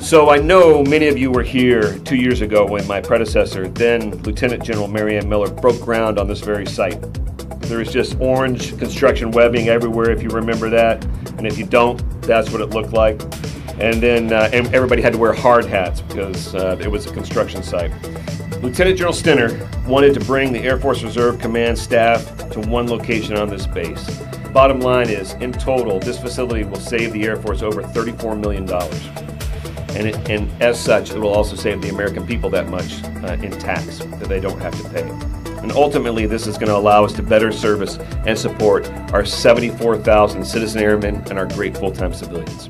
So I know many of you were here two years ago when my predecessor, then Lieutenant General Maryanne Miller, broke ground on this very site. There was just orange construction webbing everywhere, if you remember that. And if you don't, that's what it looked like. And then uh, everybody had to wear hard hats because uh, it was a construction site. Lieutenant General Stenner wanted to bring the Air Force Reserve Command staff to one location on this base. Bottom line is, in total, this facility will save the Air Force over $34 million. And, it, and as such, it will also save the American people that much uh, in tax that they don't have to pay. And ultimately, this is going to allow us to better service and support our 74,000 citizen airmen and our great full time civilians.